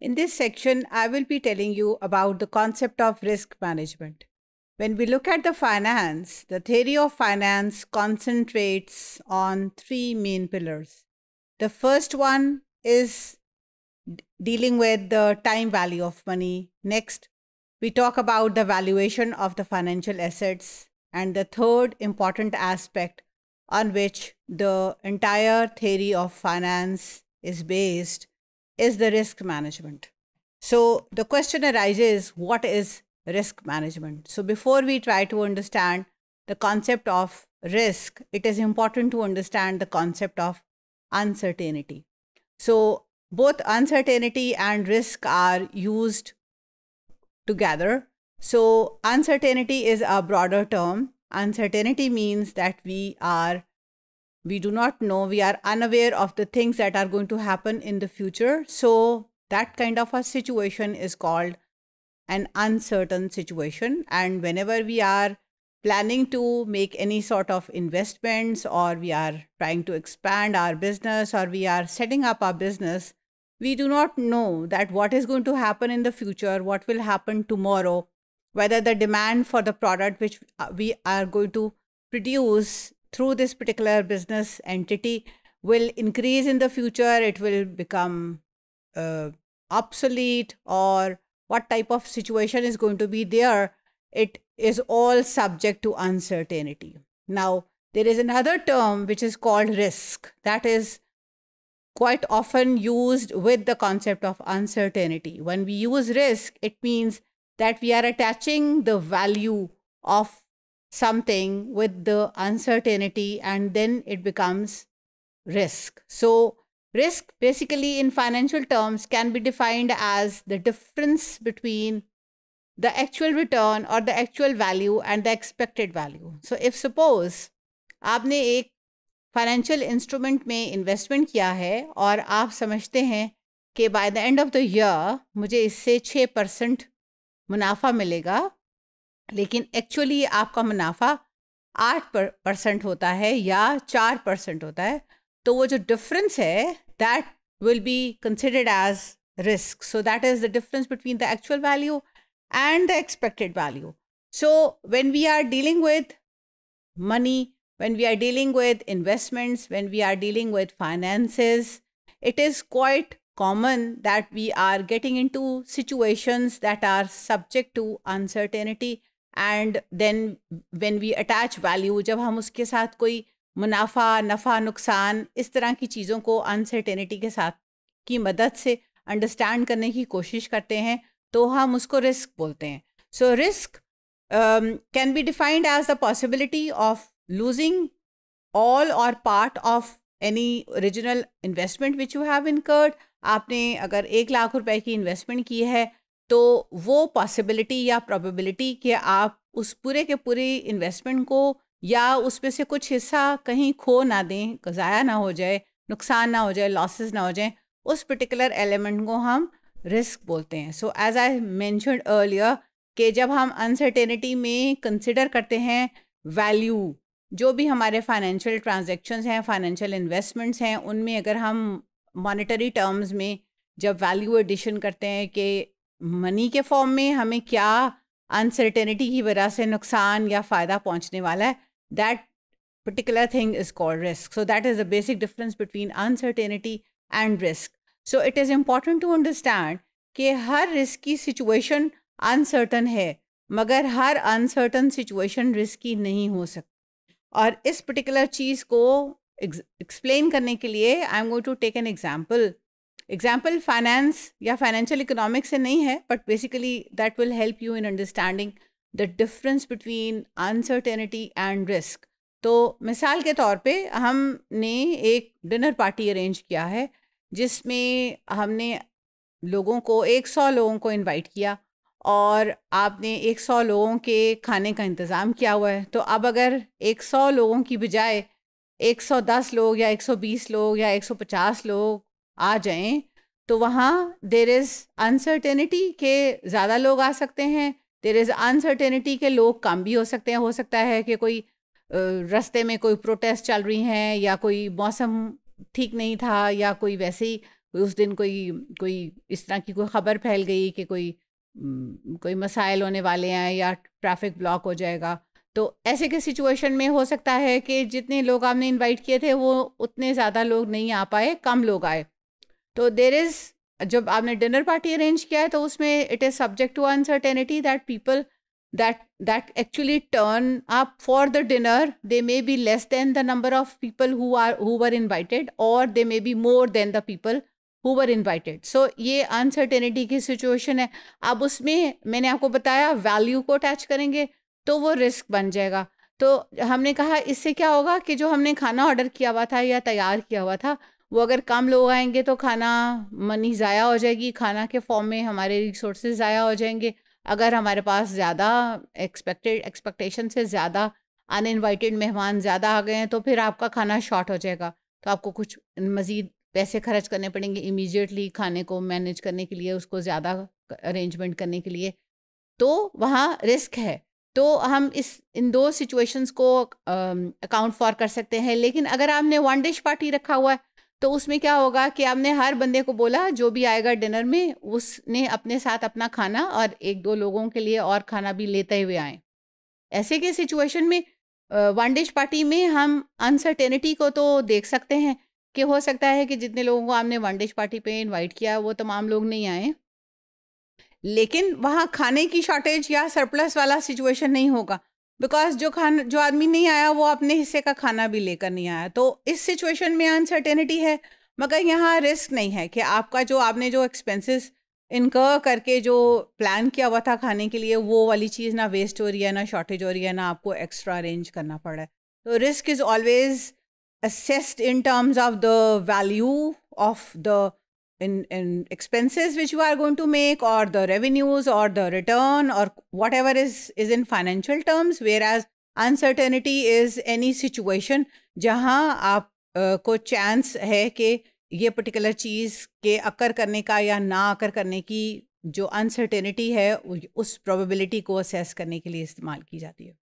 In this section, I will be telling you about the concept of risk management. When we look at the finance, the theory of finance concentrates on three main pillars. The first one is dealing with the time value of money. Next, we talk about the valuation of the financial assets. And the third important aspect on which the entire theory of finance is based is the risk management. So the question arises what is risk management? So before we try to understand the concept of risk, it is important to understand the concept of uncertainty. So both uncertainty and risk are used together. So uncertainty is a broader term. Uncertainty means that we are we do not know. We are unaware of the things that are going to happen in the future. So that kind of a situation is called an uncertain situation. And whenever we are planning to make any sort of investments or we are trying to expand our business or we are setting up our business we do not know that what is going to happen in the future what will happen tomorrow whether the demand for the product which uh, we are going to produce through this particular business entity will increase in the future it will become uh, obsolete or what type of situation is going to be there it is all subject to uncertainty. Now there is another term which is called risk. That is quite often used with the concept of uncertainty. When we use risk it means that we are attaching the value of something with the uncertainty and then it becomes risk. So, risk basically in financial terms can be defined as the difference between the actual return or the actual value and the expected value. So, if suppose आपने एक financial instrument में investment किया है और आप समझते हैं कि by the end of the year मुझे इससे छः परसेंट मुनाफा मिलेगा लेकिन एक्चुअली आपका मुनाफा आठ परसेंट होता है या चार परसेंट होता है तो वो जो डिफरेंस है that will be considered as risk. So that is the difference between the actual value and the expected value. So when we are dealing with money, when we are dealing with investments, when we are dealing with finances, it is quite common that we are getting into situations that are subject to uncertainty and then when we attach value जब हम उसके साथ कोई मुनाफा, नफ़ा, नुकसान इस तरह की चीज़ों को अनसर्टेनिटी के साथ की मदद से अंडरस्टैंड करने की कोशिश करते हैं तो हम उसको रिस्क बोलते हैं। So risk can be defined as the possibility of losing all or part of any original investment which you have incurred आपने अगर एक लाख रुपए की इन्वेस्टमेंट की है तो वो पॉसिबिलिटी या प्रोबेबिलिटी कि आप उस पूरे के पूरे इन्वेस्टमेंट को या उसमें से कुछ हिस्सा कहीं खो ना दें, ज़ाया ना हो जाए, नुकसान ना हो जाए लॉसेस ना हो जाए, उस पर्टिकुलर एलिमेंट को हम रिस्क बोलते हैं। So as I mention earlier कि जब हम अनसर्टेनिटी में कंसिडर करते हैं वैल्यू जो भी हमारे फाइनेंशियल ट्रांजेक्शन्स हैं फाइनेंशियल इन्वेस्टमेंट्स हैं, उनमें अगर हम मॉनेटरी टर्म्स में जब वैल्यू एडिशन करते हैं कि मनी के फॉर्म में हमें क्या अनसर्टेनिटी की वजह से नुकसान या फ़ायदा पहुँचने वाला है that particular thing is called risk. So that is the basic difference between uncertainty and risk. So it is important to understand कि हर रिस्क की सिचुएशन अनसर्टन है, मगर हर अनसर्टन सिचुएशन रिस्की नहीं हो सकती और इस पर्टिकुलर चीज़ को एक्सप्लेन करने के लिए I am going to take an example example finance या फाइनेंशियल इकोनॉमिक्स से नहीं है but basically that will help you in understanding the difference between uncertainty and risk तो मिसाल के तौर पे हमने एक डिनर पार्टी अरेंज किया है, जिसमें हमने लोगों को, एक सौ लोगों को इनवाइट किया और आपने एक सौ लोगों के खाने का इंतज़ाम किया हुआ है। तो अब अगर एक सौ लोगों की बजाय एक सौ दस लोग या एक सौ बीस लोग या एक सौ पचास लोग आ जाएँ तो वहाँ देर इज़ अनसर्टेनिटी के ज़्यादा लोग आ सकते हैं देर इज़ अनसर्टेनिटी के लोग कम भी हो सकते हैं। हो सकता है कि कोई रास्ते में कोई प्रोटेस्ट चल रही हैं या कोई मौसम ठीक नहीं था या कोई वैसे ही उस दिन कोई कोई इस तरह की कोई ख़बर फैल गई कि कोई कोई मसाइल होने वाले हैं या ट्रैफ़िक ब्लॉक हो जाएगा। तो ऐसे के सिचुएशन में हो सकता है कि जितने लोग आपने इनवाइट किए थे वो उतने ज़्यादा लोग नहीं आ पाए, कम लोग आए। तो देर इज़ जब आपने डिनर पार्टी अरेंज किया है तो उसमें it is subject to uncertainty that people that that actually turn up for the dinner they may be less than the number of people who are who were invited or they may be more than the people who were invited so ये uncertainty की situation है। अब उसमें मैंने आपको बताया value को attach करेंगे तो वो रिस्क बन जाएगा। तो हमने कहा, इससे क्या होगा कि जो हमने खाना ऑर्डर किया हुआ था या तैयार किया हुआ था वो अगर कम लोग आएँगे तो खाना मनी ज़ाया हो जाएगी। खाना के फॉर्म में हमारे रिसोर्सेज ज़ाया हो जाएँगे। अगर हमारे पास ज़्यादा एक्सपेक्टेड एक्सपेक्टेशन से ज़्यादा अनइनवाइटेड मेहमान ज़्यादा आ गए हैं तो फिर आपका खाना शॉर्ट हो जाएगा। तो आपको कुछ मज़ीद पैसे खर्च करने पड़ेंगे इमीजिएटली खाने को मैनेज करने के लिए, उसको ज़्यादा अरेंजमेंट करने के लिए। तो वहाँ रिस्क है। तो हम इस, इन दो सिचुएशंस को अकाउंट फॉर कर सकते हैं। लेकिन अगर आपने वन डिश पार्टी रखा हुआ है तो उसमें क्या होगा कि आपने हर बंदे को बोला, जो भी आएगा डिनर में, उसने अपने साथ अपना खाना और एक दो लोगों के लिए और खाना भी लेते हुए आए। ऐसे के सिचुएशन में वन डिश पार्टी में हम अनसर्टेनिटी को तो देख सकते हैं कि हो सकता है कि जितने लोगों को आपने वन डिश पार्टी पे इनवाइट किया, वो तमाम लोग नहीं आए। लेकिन वहाँ खाने की शॉर्टेज या सरप्लस वाला सिचुएशन नहीं होगा। बिकॉज़ जो खाना, जो आदमी नहीं आया, वो अपने हिस्से का खाना भी लेकर नहीं आया। तो इस सिचुएशन में अनसर्टेनिटी है, मगर यहाँ रिस्क नहीं है कि आपका जो, आपने जो एक्सपेंसेस इनकर करके जो प्लान किया हुआ था खाने के लिए, वो वाली चीज़ ना वेस्ट हो रही है, ना शॉर्टेज हो रही है, ना आपको एक्स्ट्रा अरेंज करना पड़ा है। तो risk is always assessed in terms of the value of the in, in expenses which you are going to make or the revenues or the return or whatever is is in financial terms whereas uncertainty is any situation जहाँ आप uh, को chance है कि ये particular चीज़ के अकर करने का या ना अकर करने की जो अनसर्टेनिटी है उस प्रोबेबिलिटी को असेस करने के लिए इस्तेमाल की जाती है